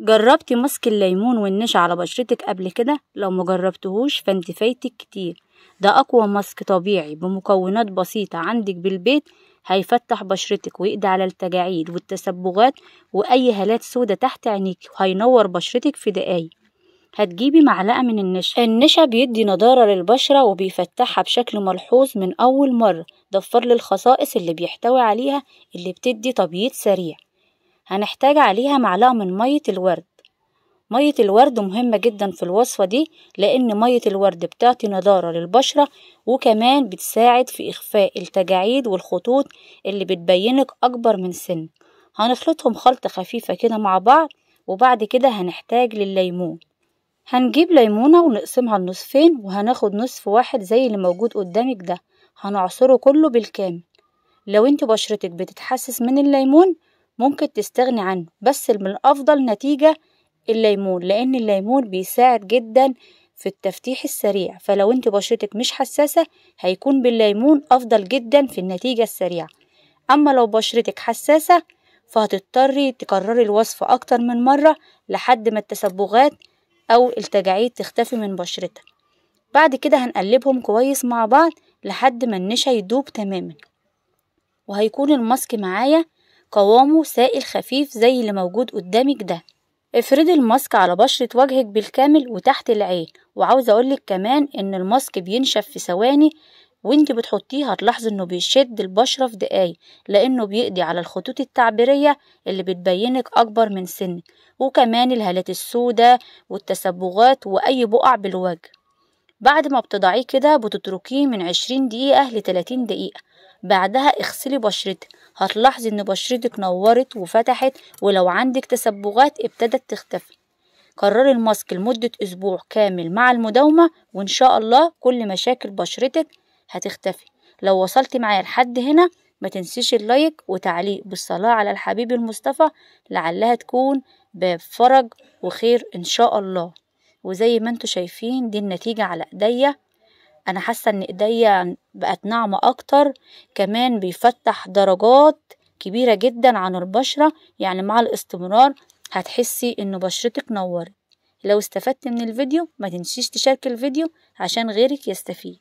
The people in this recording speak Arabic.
جربتي ماسك الليمون والنشا على بشرتك قبل كده؟ لو مجربتهوش فانت فايتك كتير. ده أقوى ماسك طبيعي بمكونات بسيطة عندك بالبيت هيفتح بشرتك ويقضي على التجاعيد والتسبغات وأي هالات سودة تحت عينيك وهينور بشرتك في دقايق. هتجيبي معلقة من النشا. النشا بيدي نضارة للبشرة وبيفتحها بشكل ملحوظ من أول مرة. ضفر للخصائص اللي بيحتوي عليها اللي بتدي تبييض سريع. هنحتاج عليها معلقة من مية الورد. مية الورد مهمة جدا في الوصفة دي لأن مية الورد بتعطي نضارة للبشرة وكمان بتساعد في إخفاء التجاعيد والخطوط اللي بتبينك أكبر من سن. هنخلطهم خلطة خفيفة كده مع بعض وبعد كده هنحتاج لليمون هنجيب ليمونة ونقسمها لنصفين وهناخد نصف واحد زي اللي موجود قدامك ده. هنعصره كله بالكامل. لو انت بشرتك بتتحسس من الليمون ممكن تستغني عنه بس من الأفضل نتيجة الليمون لأن الليمون بيساعد جدا في التفتيح السريع. فلو أنت بشرتك مش حساسة هيكون بالليمون أفضل جدا في النتيجة السريعة. أما لو بشرتك حساسة فهتضطري تكرري الوصفة أكتر من مرة لحد ما التسبغات أو التجاعيد تختفي من بشرتها بعد كده هنقلبهم كويس مع بعض لحد ما النشا يدوب تماما. وهيكون الماسك معايا قوامه سائل خفيف زي اللي موجود قدامك ده. افردي الماسك على بشرة وجهك بالكامل وتحت العين وعاوزة أقولك كمان إن الماسك بينشف في ثواني وانت بتحطيه هتلاحظي إنه بيشد البشرة في دقايق لإنه بيقضي على الخطوط التعبيرية اللي بتبينك أكبر من سنك وكمان الهالات السوداء والتصبغات وأي بقع بالوجه. بعد ما بتضعيه كده بتتركيه من عشرين دقيقة لتلاتين دقيقة. بعدها اغسلي بشرتك. هتلاحظي إن بشرتك نورت وفتحت ولو عندك تصبغات ابتدت تختفي. كرري الماسك لمدة أسبوع كامل مع المداومة وإن شاء الله كل مشاكل بشرتك هتختفي. لو وصلت معايا لحد هنا ما تنسيش ال like وتعليق. بالصلاة على الحبيب المصطفى. لعلها تكون باب فرج وخير إن شاء الله. وزي ما أنتوا شايفين دي النتيجة على إيديا. أنا حاسة إن إيديا بقت ناعمة أكتر كمان بيفتح درجات كبيرة جدا عن البشرة. يعني مع الاستمرار هتحسي ان بشرتك نورت. لو استفدت من الفيديو ما تنسيش تشارك الفيديو عشان غيرك يستفيد.